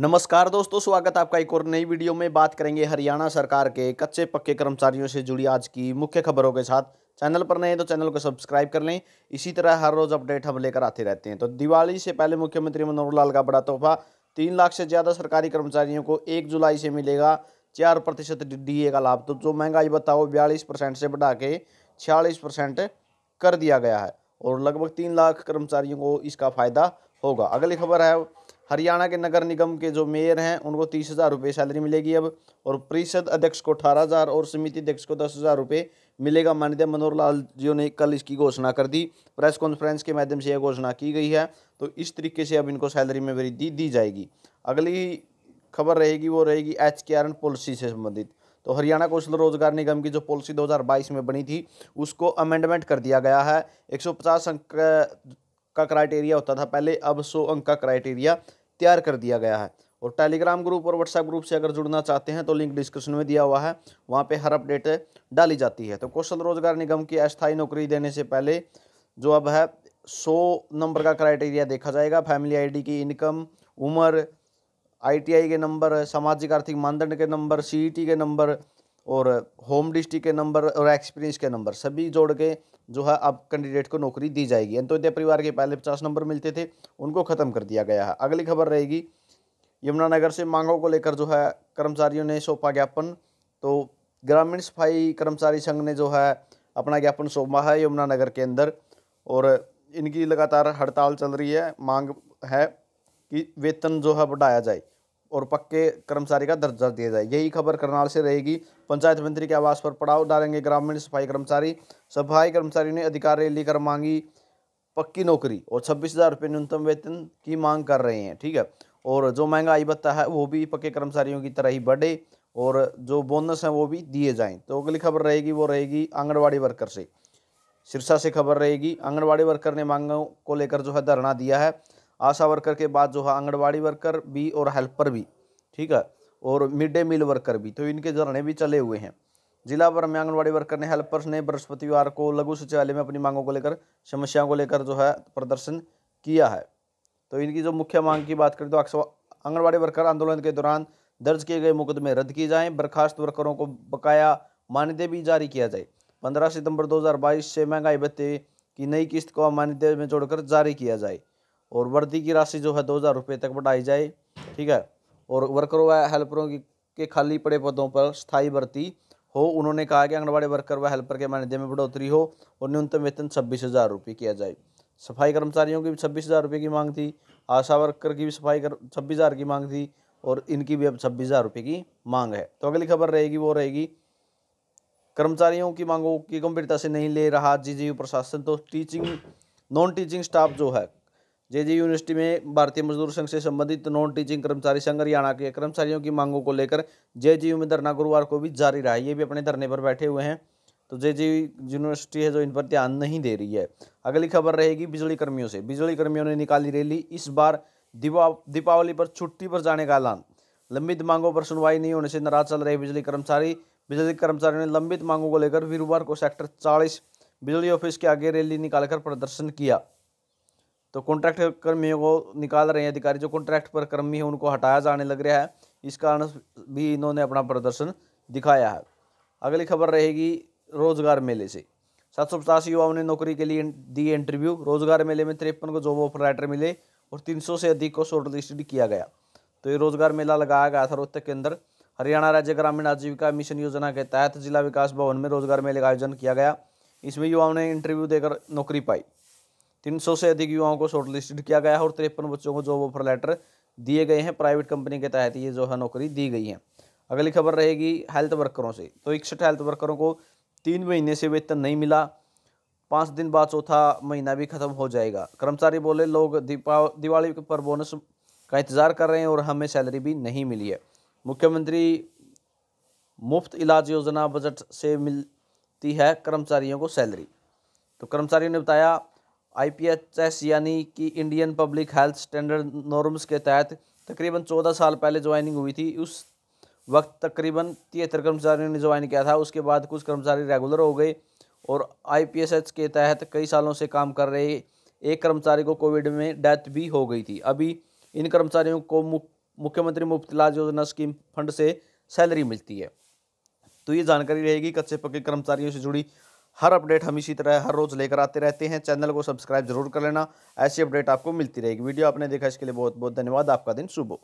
नमस्कार दोस्तों, स्वागत आपका एक और नई वीडियो में। बात करेंगे हरियाणा सरकार के कच्चे पक्के कर्मचारियों से जुड़ी आज की मुख्य खबरों के साथ। चैनल पर नए तो चैनल को सब्सक्राइब कर लें। इसी तरह हर रोज अपडेट हम लेकर आते रहते हैं। तो दिवाली से पहले मुख्यमंत्री मनोहर लाल का बड़ा तोहफा, तीन लाख से ज़्यादा सरकारी कर्मचारियों को एक जुलाई से मिलेगा चार प्रतिशत डी का लाभ। तो जो महँगाई बताओ, बयालीस परसेंट से बढ़ा के छियालीस परसेंट कर दिया गया है और लगभग तीन लाख कर्मचारियों को इसका फ़ायदा होगा। अगली खबर है हरियाणा के नगर निगम के जो मेयर हैं, उनको तीस हज़ार रुपये सैलरी मिलेगी अब और परिषद अध्यक्ष को अठारह हज़ार और समिति अध्यक्ष को दस हज़ार रुपये मिलेगा। माननीय मनोहर लाल जी ने कल इसकी घोषणा कर दी। प्रेस कॉन्फ्रेंस के माध्यम से यह घोषणा की गई है। तो इस तरीके से अब इनको सैलरी में वृद्धि दी जाएगी। अगली खबर रहेगी, वो रहेगी एच के आर पॉलिसी से संबंधित। तो हरियाणा कौशल रोज़गार निगम की जो पॉलिसी 2022 में बनी थी, उसको अमेंडमेंट कर दिया गया है। 150 अंक का क्राइटेरिया होता था पहले, अब 100 अंक का क्राइटेरिया तैयार कर दिया गया है। और टेलीग्राम ग्रुप और व्हाट्सएप ग्रुप से अगर जुड़ना चाहते हैं तो लिंक डिस्क्रिप्शन में दिया हुआ है। वहाँ पे हर अपडेट डाली जाती है। तो कौशल रोज़गार निगम की अस्थायी नौकरी देने से पहले जो अब है, सौ नंबर का क्राइटेरिया देखा जाएगा। फैमिली आईडी की इनकम उम्र आईटीआई के नंबर, सामाजिक आर्थिक मानदंड के नंबर सीईटी के नंबर और होम डिस्ट्रिक्ट के नंबर और एक्सपीरियंस के नंबर सभी जोड़ के जो है अब कैंडिडेट को नौकरी दी जाएगी। अंत्योदय परिवार के पहले पचास नंबर मिलते थे, उनको ख़त्म कर दिया गया है। अगली खबर रहेगी, यमुनानगर से मांगों को लेकर जो है कर्मचारियों ने सौंपा ज्ञापन। तो ग्रामीण सफ़ाई कर्मचारी संघ ने जो है अपना ज्ञापन सौंपा है यमुनानगर के अंदर और इनकी लगातार हड़ताल चल रही है। मांग है कि वेतन जो है बढ़ाया जाए। और पक्के कर्मचारी का दर्जा दिया जाए। यही खबर करनाल से रहेगी। पंचायत मंत्री के आवास पर पड़ाव डालेंगे ग्रामीण सफ़ाई कर्मचारी। सफ़ाई कर्मचारी ने अधिकार रैली कर मांगी पक्की नौकरी और छब्बीस हज़ार रुपये न्यूनतम वेतन की मांग कर रहे हैं, ठीक है? और जो महँगाई भत्ता है, वो भी पक्के कर्मचारियों की तरह ही बढ़े और जो बोनस हैं, वो भी दिए जाएँ। तो अगली खबर रहेगी, वो रहेगी आंगनबाड़ी वर्कर से। सिरसा से खबर रहेगी, आंगनबाड़ी वर्कर ने मांगों को लेकर जो है धरना दिया है। आशा वर्कर के बाद जो है आंगनबाड़ी वर्कर भी और हेल्पर भी, ठीक है, और मिड डे मील वर्कर भी तो इनके धरने भी चले हुए हैं। जिला भर में आंगनबाड़ी वर्कर ने, हेल्पर्स ने बृहस्पतिवार को लघु सचिवालय में अपनी मांगों को लेकर, समस्याओं को लेकर जो है प्रदर्शन किया है। तो इनकी जो मुख्य मांग की बात करें तो अक्सर आंगनबाड़ी वर्कर आंदोलन के दौरान दर्ज किए गए मुकदमे रद्द किए जाएँ, बर्खास्त वर्करों को बकाया मान्यता भी जारी किया जाए। पंद्रह सितंबर 2022 से महँगाई भत्ते की नई किस्त को मान्यता में जोड़कर जारी किया जाए। और वर्दी की राशि जो है दो हज़ार रुपये तक बढ़ाई जाए, ठीक है? और वर्करों व हेल्परों की, के खाली पड़े पदों पर स्थायी भर्ती हो, उन्होंने कहा कि आंगनबाड़ी वर्कर व हेल्पर के मानदेय में बढ़ोतरी हो और न्यूनतम वेतन छब्बीस हज़ार रुपये किया जाए। सफ़ाई कर्मचारियों की भी छब्बीस हज़ार रुपये की मांग थी, आशा वर्कर की भी सफ़ाई कर, छब्बीस हज़ार की मांग थी और इनकी भी अब छब्बीस हज़ार रुपये की मांग है। तो अगली खबर रहेगी, वो रहेगी, कर्मचारियों की मांगों की गंभीरता से नहीं ले रहा जी प्रशासन तो टीचिंग नॉन टीचिंग स्टाफ जो है जे जे यूनिवर्सिटी में भारतीय मजदूर संघ से संबंधित नॉन टीचिंग कर्मचारी संघ हरियाणा के कर्मचारियों की मांगों को लेकर जे जे में धरना गुरुवार को भी जारी रहा ये भी अपने धरने पर बैठे हुए हैं। तो जे जे यूनिवर्सिटी है जो इन पर ध्यान नहीं दे रही है। अगली खबर रहेगी बिजली कर्मियों से। बिजली कर्मियों ने निकाली रैली। इस बार दीपा दीपावली पर छुट्टी पर जाने का ऐलान। लंबित मांगों पर सुनवाई नहीं होने से नाराज़ चल रहे बिजली कर्मचारी। बिजली कर्मचारियों ने लंबित मांगों को लेकर वीरवार को सेक्टर चालीस बिजली ऑफ़िस के आगे रैली निकालकर प्रदर्शन किया। तो कॉन्ट्रैक्ट कर्मियों को निकाल रहे हैं अधिकारी, जो कॉन्ट्रैक्ट पर कर्मी है, उनको हटाया जाने लग रहा है। इस कारण भी इन्होंने अपना प्रदर्शन दिखाया है। अगली खबर रहेगी रोज़गार मेले से। सात सौ पचास युवाओं ने नौकरी के लिए दी इंटरव्यू रोज़गार मेले में तिरपन को जॉब ऑफ़र लेटर मिले और तीन सौ से अधिक को शॉर्ट लिस्टेड किया गया। तो ये रोज़गार मेला लगाया गया था रोहतक के अंदर। हरियाणा राज्य ग्रामीण आजीविका मिशन योजना के तहत जिला विकास भवन में रोज़गार मेले का आयोजन किया गया। इसमें युवाओं ने इंटरव्यू देकर नौकरी पाई। तीन सौ से अधिक युवाओं को शॉर्ट लिस्टेड किया गया है और तिरपन बच्चों को जॉब ऑफ़र लेटर दिए गए हैं। प्राइवेट कंपनी के तहत ये जो है नौकरी दी गई है। अगली खबर रहेगी हेल्थ वर्करों से। तो इकसठ हेल्थ वर्करों को तीन महीने से वेतन नहीं मिला। पाँच दिन बाद चौथा महीना भी खत्म हो जाएगा। कर्मचारी बोले, लोग दिवाली पर बोनस का इंतज़ार कर रहे हैं और हमें सैलरी भी नहीं मिली है। मुख्यमंत्री मुफ़्त इलाज योजना बजट से मिलती है कर्मचारियों को सैलरी। तो कर्मचारियों ने बताया आईपीएचएस यानी कि Indian public health standard norms के तहत तकरीबन चौदह साल पहले ज्वाइनिंग हुई थी। उस वक्त तकरीबन तिहत्तर कर्मचारियों ने ज्वाइन किया था। उसके बाद कुछ कर्मचारी रेगुलर हो गए और आईपीएसएच के तहत कई सालों से काम कर रहे एक कर्मचारी को कोविड में डेथ भी हो गई थी। अभी इन कर्मचारियों को मुख्यमंत्री मुफ़्त इलाज योजना स्कीम फंड से सैलरी मिलती है। तो ये जानकारी रहेगी कच्चे पक्के कर्मचारियों से जुड़ी हर अपडेट हम इसी तरह हर रोज़ लेकर आते रहते हैं। चैनल को सब्सक्राइब ज़रूर कर लेना। ऐसी अपडेट आपको मिलती रहेगी। वीडियो आपने देखा, इसके लिए बहुत बहुत धन्यवाद। आपका दिन शुभ हो।